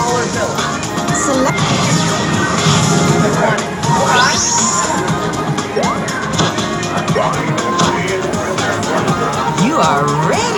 smaller villa. Select You are ready.